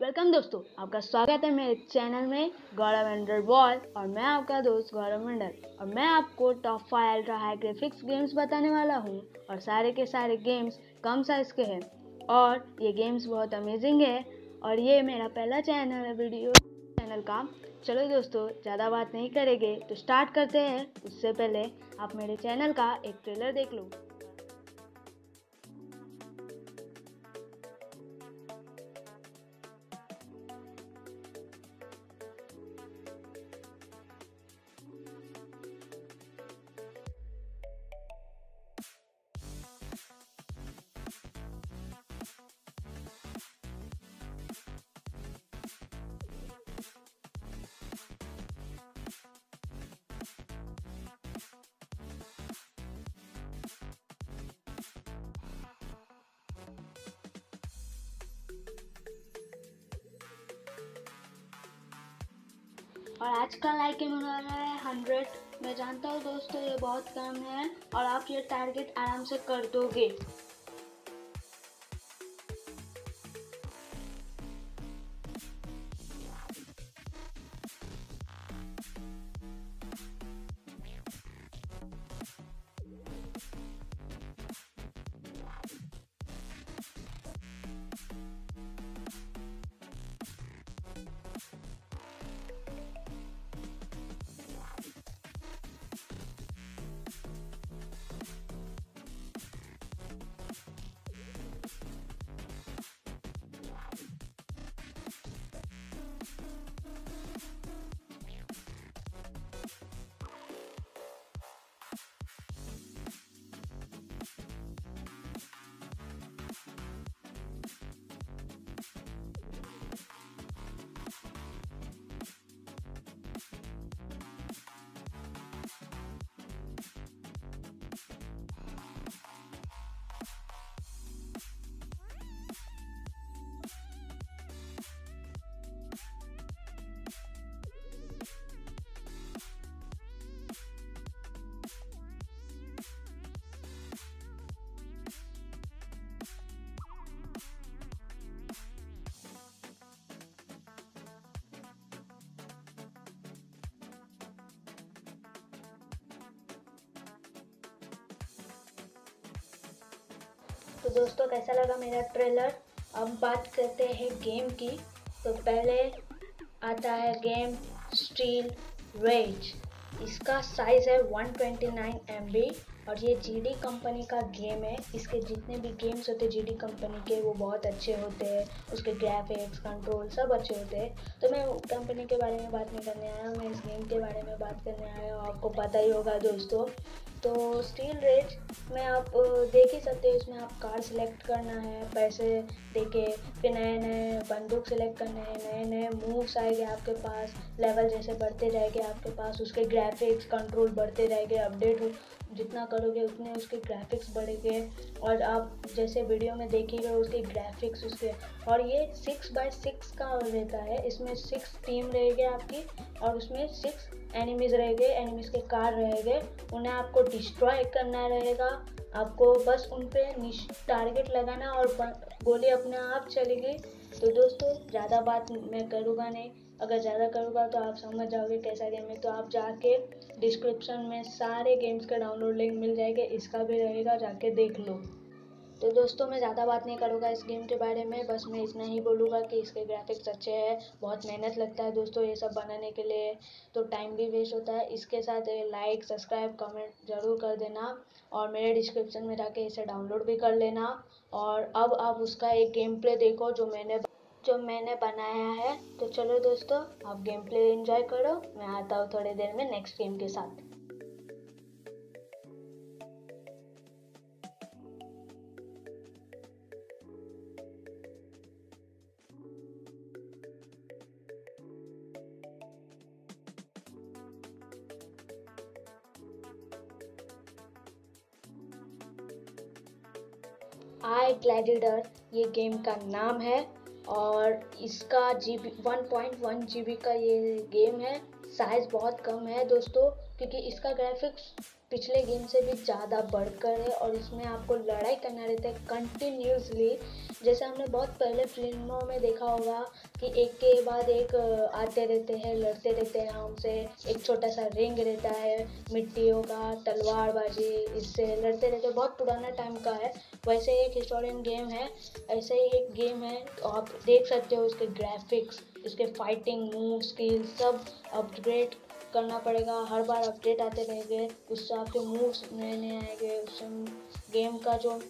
Welcome दोस्तों, आपका स्वागत है मेरे चैनल में गौरव अंडर बॉल और मैं आपका दोस्त गौरव मंडल। और मैं आपको top five ultra high graphics games बताने वाला हूँ और सारे के सारे गेम्स कम साइज़ के हैं। और ये गेम्स बहुत अमेजिंग है और ये मेरा पहला चैनल है वीडियो चैनल का। चलो दोस्तों, ज़्यादा बात नहीं करेंगे तो स्टार्ट करते हैं। उससे पहले आप मेरे चैनल का एक ट्रेलर देख लो। और आज का लाइक है हंड्रेड मैं जानता हूँ दोस्तों ये बहुत कम है और आप ये टारगेट आराम से कर दोगे। तो दोस्तों, कैसा लगा मेरा ट्रेलर अब बात करते हैं गेम की। तो पहले आता है गेम स्टील रेज इसका साइज़ है 129 MB और ये जीडी कंपनी का गेम है। इसके जितने भी गेम्स होते हैं जीडी कंपनी के, वो बहुत अच्छे होते हैं। उसके ग्राफिक्स कंट्रोल सब अच्छे होते हैं। तो मैं कंपनी के बारे में बात नहीं करने आया मैं इस गेम के बारे में बात करने आया हूँ। आपको पता ही होगा दोस्तों तो स्टील रेज में आप देख ही सकते हो, इसमें आप कार सिलेक्ट करना है, पैसे देके, फिर नए नए बंदूक सिलेक्ट करने हैं, नए नए मूव्स आएँगे आपके पास लेवल जैसे बढ़ते रहेंगे आपके पास, उसके ग्राफिक्स कंट्रोल बढ़ते रहेंगे अपडेट जितना करोगे उतने उसके ग्राफिक्स बढ़ेंगे। और आप जैसे वीडियो में देख रहे हो उसके ग्राफिक्स उसके। और ये सिक्स बाय सिक्स का रहता है। इसमें सिक्स टीम रहेगी आपकी और उसमें सिक्स एनिमीज रहेंगे। एनिमीज के कार रहेंगे। उन्हें आपको डिस्ट्रॉय करना रहेगा। आपको बस उन पर टारगेट लगाना और गोली अपने आप चलेगी। तो दोस्तों, ज़्यादा बात मैं करूँगा नहीं। अगर ज़्यादा करूँगा तो आप समझ जाओगे कैसा गेम है। तो आप जाके डिस्क्रिप्शन में सारे गेम्स का डाउनलोड लिंक मिल जाएगा, इसका भी रहेगा, जाके देख लो। तो दोस्तों, मैं ज़्यादा बात नहीं करूँगा इस गेम के बारे में, बस मैं इतना ही बोलूँगा कि इसके ग्राफिक्स अच्छे हैं, बहुत मेहनत लगता है दोस्तों ये सब बनाने के लिए तो टाइम भी वेस्ट होता है। इसके साथ लाइक सब्सक्राइब कमेंट ज़रूर कर देना और मेरे डिस्क्रिप्शन में जाके इसे डाउनलोड भी कर लेना। और अब आप उसका एक गेम प्ले देखो जो मैंने जो मैंने बनाया है तो चलो दोस्तों, आप गेम प्ले एंजॉय करो। मैं आता हूँ थोड़ी देर में नेक्स्ट गेम के साथ। आई ग्लैडिडर ये गेम का नाम है। और इसका G B one point one G B का ये गेम है। साइज़ बहुत कम है दोस्तों, क्योंकि इसका ग्राफिक्स पिछले गेम से भी ज़्यादा बढ़कर है और इसमें आपको लड़ाई करना रहता है कंटिन्यूसली जैसे हमने बहुत पहले फ़िल्मों में देखा होगा कि एक के बाद एक आते रहते हैं, लड़ते रहते हैं हमसे। एक छोटा सा रिंग रहता है, मिट्टियों का, तलवारबाजी, इससे लड़ते रहते बहुत पुराना टाइम का है। वैसे एक हिस्टोरियन गेम है, ऐसे ही एक गेम है। तो आप देख सकते हो इसके ग्राफिक्स इसके फाइटिंग मूव स्किल सब अपग्रेड करना पड़ेगा। हर बार अपडेट आते रहेंगे। उससे आपके मूव्स नए नए आएँगे। उससे गेम का जो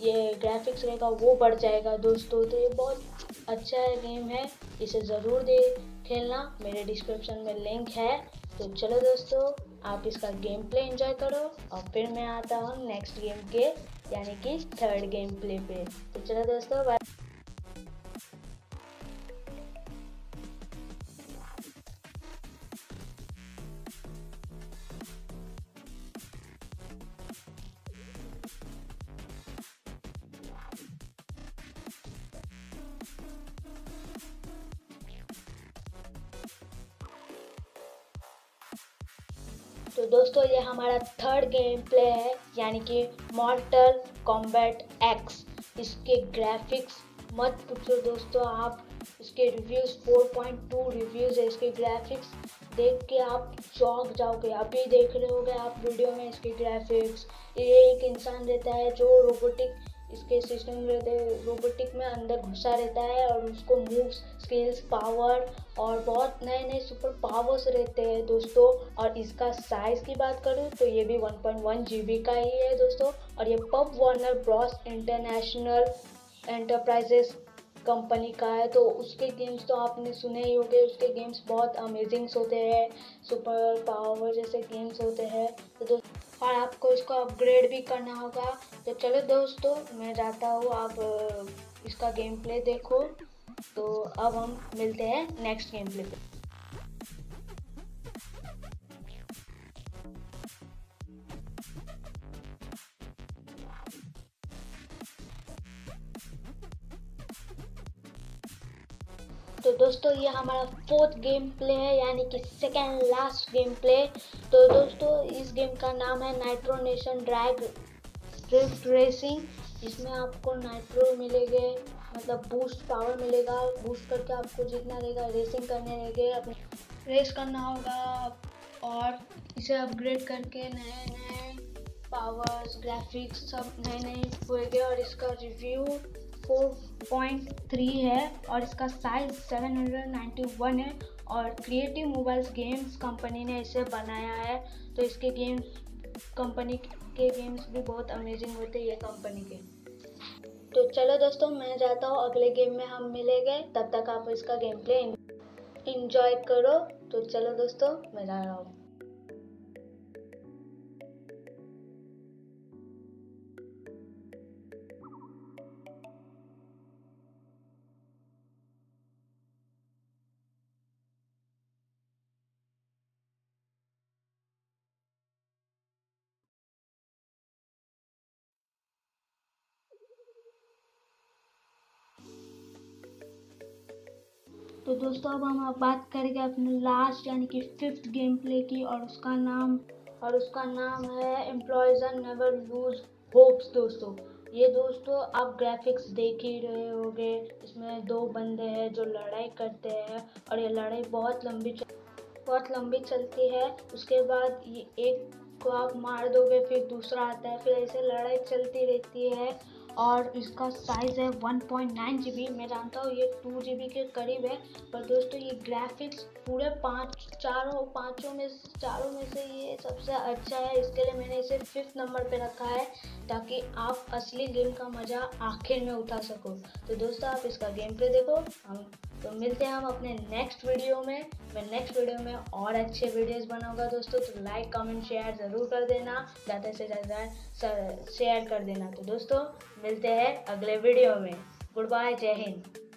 ये ग्राफिक्स रहेगा, वो बढ़ जाएगा। दोस्तों तो ये बहुत अच्छा गेम है। इसे ज़रूर दे, खेलना। मेरे डिस्क्रिप्शन में लिंक है। तो चलो दोस्तों, आप इसका गेम प्ले एंजॉय करो और फिर मैं आता हूँ नेक्स्ट गेम के, यानी कि थर्ड गेम प्ले पे। तो चलो दोस्तों बाय तो दोस्तों, ये हमारा थर्ड गेम प्ले है, यानी कि मॉर्टल कॉम्बैट एक्स इसके ग्राफिक्स मत पूछो दोस्तों, आप इसके रिव्यूज़ 4.2 रिव्यूज़ है इसके ग्राफिक्स देख के आप चौंक जाओगे, अभी देख रहे होगे आप वीडियो में इसके ग्राफिक्स ये एक इंसान रहता है जो रोबोटिक इसके सिस्टम रहते रोबोटिक में अंदर घुसा रहता है और उसको मूव्स स्किल्स पावर और बहुत नए नए सुपर पावर्स रहते हैं दोस्तों। और इसका साइज़ की बात करूँ तो ये भी 1.1 जीबी का ही है दोस्तों। और ये pub Warner Bros International Enterprises company का है तो उसके गेम्स तो आपने सुने ही होंगे। उसके गेम्स बहुत अमेजिंग्स होते हैं। सुपर पावर जैसे गेम्स होते हैं। तो और आपको इसको अपग्रेड भी करना होगा। तो चलो दोस्तों, मैं जाता हूँ। आप इसका गेम प्ले देखो। तो अब हम मिलते हैं नेक्स्ट गेम प्ले पे। तो दोस्तों, ये हमारा फोर्थ गेम प्ले है, यानी कि सेकेंड लास्ट गेम प्ले तो दोस्तों, इस गेम का नाम है Nitro Nation drag drift racing इसमें आपको नाइट्रो मिलेंगे मतलब बूस्ट पावर मिलेगा। बूस्ट करके आपको जीतना रहेगा रेसिंग करने रहेंगे रेस करना होगा। और इसे अपग्रेड करके नए नए पावर्स ग्राफिक्स सब नए नए होएँगे। और इसका रिव्यू 4.3 है और इसका साइज़ 791 है और क्रिएटिव मोबाइल्स गेम्स कंपनी ने इसे बनाया है। तो इसके गेम्स कंपनी के गेम्स भी बहुत अमेजिंग होते हैं ये कंपनी के। तो चलो दोस्तों, मैं जाता हूँ, अगले गेम में हम मिलेंगे। तब तक आप इसका गेम प्ले इंजॉय करो। तो चलो दोस्तों, मैं जा रहा हूँ। तो दोस्तों, अब हम बात करेंगे अपने लास्ट यानी कि फिफ्थ गेम प्ले की और उसका नाम, और उसका नाम है एम्प्लॉयजन नेवर लूज होप्स दोस्तों। ये दोस्तों, आप ग्राफिक्स देख ही रहे होंगे। इसमें दो बंदे हैं जो लड़ाई करते हैं और ये लड़ाई बहुत लंबी बहुत लंबी चलती है। उसके बाद ये एक को आप मार दोगे, फिर दूसरा आता है, फिर ऐसे लड़ाई चलती रहती है। और इसका साइज़ है 1.9 पॉइंट मैं जानता हूँ ये टू जी के करीब है, पर दोस्तों ये ग्राफिक्स पूरे पाँच, चारों, पाँचों में चारों में से ये सबसे अच्छा है। इसके लिए मैंने इसे फिफ्थ नंबर पे रखा है, ताकि आप असली गेम का मज़ा आखिर में उठा सको। तो दोस्तों आप इसका गेम प्ले देखो, हम तो मिलते हैं हम अपने नेक्स्ट वीडियो में। मैं नेक्स्ट वीडियो में और अच्छे वीडियोस बनाऊँगा दोस्तों तो लाइक कमेंट शेयर ज़रूर कर देना। ज़्यादा से ज़्यादा शेयर कर देना। तो दोस्तों, मिलते हैं अगले वीडियो में। गुड बाय जय हिंद